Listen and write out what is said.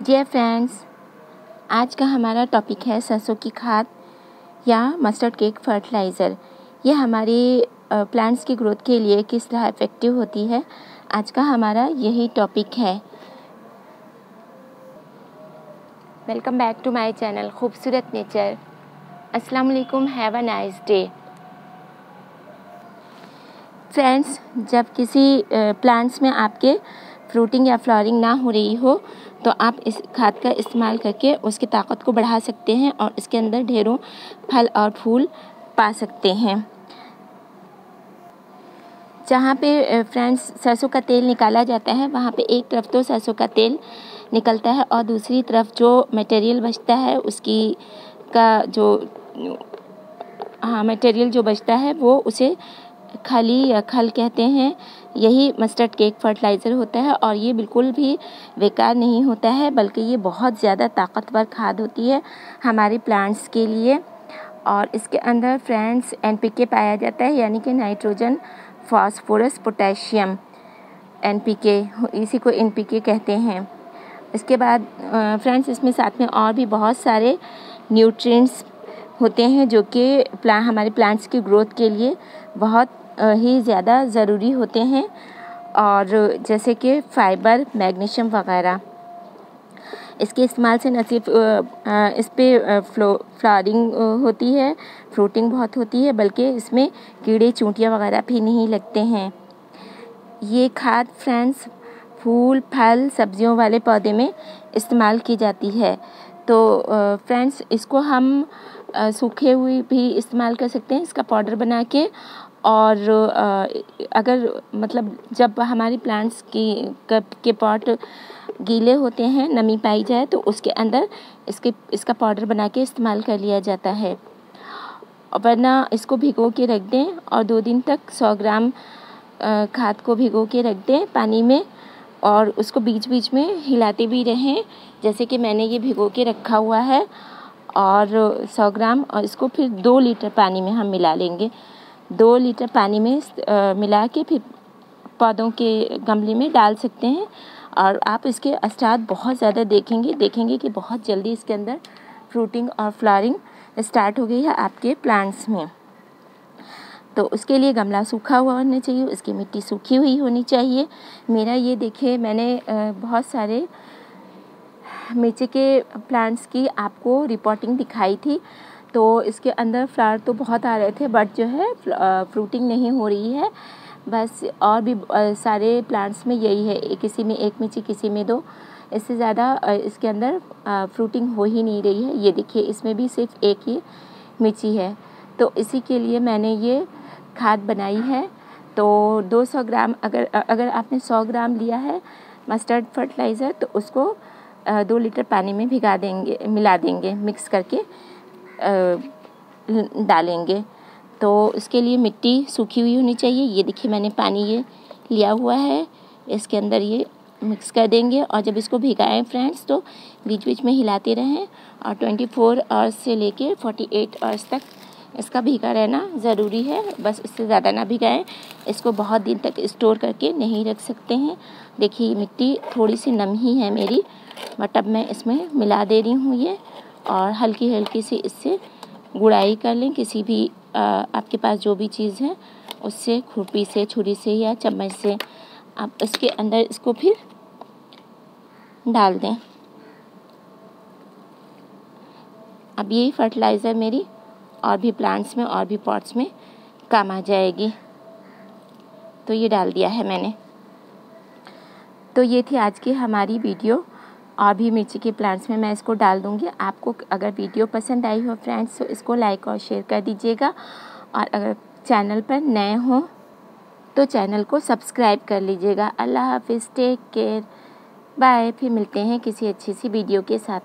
Dear friends आज का हमारा टॉपिक है सरसों की खाद या मस्टर्ड केक फर्टिलाइज़र ये हमारी प्लांट्स की ग्रोथ के लिए किस तरह इफ़ेक्टिव होती है? आज का हमारा यही टॉपिक है। Welcome back to my channel खूबसूरत नेचर अस्सलाम वालेकुम have a nice day friends जब किसी प्लांट्स में आपके फ्रूटिंग या फ्लावरिंग ना हो रही हो तो आप इस खाद का इस्तेमाल करके उसकी ताकत को बढ़ा सकते हैं और इसके अंदर ढेरों फल और फूल पा सकते हैं। जहाँ पे फ्रेंड्स, सरसों का तेल निकाला जाता है, वहाँ पे एक तरफ़ तो सरसों का तेल निकलता है और दूसरी तरफ़ जो मटेरियल बचता है, उसकी का जो हाँ मटेरियल जो बचता है, वो उसे खाली या खल कहते हैं, यही मस्टर्ड केक फर्टिलाइज़र होता है और ये बिल्कुल भी बेकार नहीं होता है, बल्कि ये बहुत ज़्यादा ताकतवर खाद होती है हमारे प्लांट्स के लिए और इसके अंदर फ्रेंड्स एन पाया जाता है, यानी कि नाइट्रोजन फास्फोरस पोटेशियम एन इसी को एन कहते हैं। इसके बाद फ्रेंड्स इसमें साथ में और भी बहुत सारे न्यूट्रिएंट्स होते हैं जो कि प्ला, हमारे प्लांट्स की ग्रोथ के लिए बहुत ही ज़्यादा ज़रूरी होते हैं। और जैसे कि फ़ाइबर, मैग्नीशियम वगैरह। इसके इस्तेमाल से न सिर्फ़ इस पर फ्लो, फ्लावरिंग होती है, फ्रूटिंग बहुत होती है, बल्कि इसमें कीड़े, चूंटियाँ वगैरह भी नहीं लगते हैं। ये खाद, फ्रेंड्स, फूल, फल, सब्जियों वाले पौधे में इस्तेमाल की जाती है। तो फ्रेंड्स, इसको हम सूखे हुए भी इस्तेमाल कर सकते हैं। इसका पाउडर बना के और अगर मतलब जब हमारी प्लांट्स की के पॉट गीले होते हैं, नमी पाई जाए तो उसके अंदर इसके, इसका पाउडर बना के इस्तेमाल कर लिया जाता है। वरना इसको भिगो के रख दें और दो दिन तक सौ ग्राम खाद को भिगो के रख दें पानी में और उसको बीच बीच में हिलाते भी रहें, जैसे कि मैंने ये भिगो के रखा हुआ है और सौ ग्राम और इसको फिर दो लीटर पानी में हम मिला लेंगे। दो लीटर पानी में मिला के फिर पौधों के गमले में डाल सकते हैं और आप इसके असरात बहुत ज़्यादा देखेंगे देखेंगे कि बहुत जल्दी इसके अंदर फ्रूटिंग और फ्लावरिंग स्टार्ट हो गई है आपके प्लांट्स में। तो उसके लिए गमला सूखा हुआ होना चाहिए, उसकी मिट्टी सूखी हुई होनी चाहिए। मेरा ये देखिए, मैंने बहुत सारे मिर्ची के प्लांट्स की आपको रिपोर्टिंग दिखाई थी। तो इसके अंदर फ्लावर तो बहुत आ रहे थे बट जो है फ्रूटिंग नहीं हो रही है। बस और भी सारे प्लांट्स में यही है किसी में एक मिर्ची, किसी में दो। इससे ज़्यादा इसके अंदर फ्रूटिंग हो ही नहीं रही है। ये देखिए, इसमें भी सिर्फ़ एक ही मिर्ची है। तो इसी के लिए मैंने ये खाद बनाई है। तो 200 ग्राम, अगर अगर आपने 100 ग्राम लिया है मस्टर्ड फर्टिलाइज़र तो उसको दो लीटर पानी में भिगा देंगे, मिला देंगे मिक्स करके। डालेंगे। तो इसके लिए मिट्टी सूखी हुई होनी चाहिए। ये देखिए मैंने पानी ये लिया हुआ है। इसके अंदर ये मिक्स कर देंगे। और जब इसको भिगाएँ फ्रेंड्स तो बीच बीच में हिलाते रहें। और 24 फोर आवर्स से लेके 48 एट आवर्स तक इसका भीगा रहना ज़रूरी है। बस इससे ज़्यादा ना भिगाएँ। इसको बहुत दिन तक स्टोर करके नहीं रख सकते हैं। देखिए, मिट्टी थोड़ी सी नम ही है मेरी, बट अब मैं इसमें मिला दे रही हूँ ये। और हल्की हल्की सी इससे गुड़ाई कर लें। किसी भी आ, आपके पास जो भी चीज़ है उससे खुरपी से छुरी से या चम्मच से आप इसके अंदर इसको फिर डाल दें। अब ये फर्टिलाइज़र मेरी और भी प्लांट्स में और भी पॉट्स में काम आ जाएगी। तो ये डाल दिया है मैंने। तो ये थी आज की हमारी वीडियो। और भी मिर्ची के प्लांट्स में मैं इसको डाल दूँगी। आपको अगर वीडियो पसंद आई हो फ्रेंड्स तो इसको लाइक और शेयर कर दीजिएगा। और अगर चैनल पर नए हों तो चैनल को सब्सक्राइब कर लीजिएगा। अल्लाह हाफिज़ टेक केयर बाय फिर मिलते हैं किसी अच्छी सी वीडियो के साथ।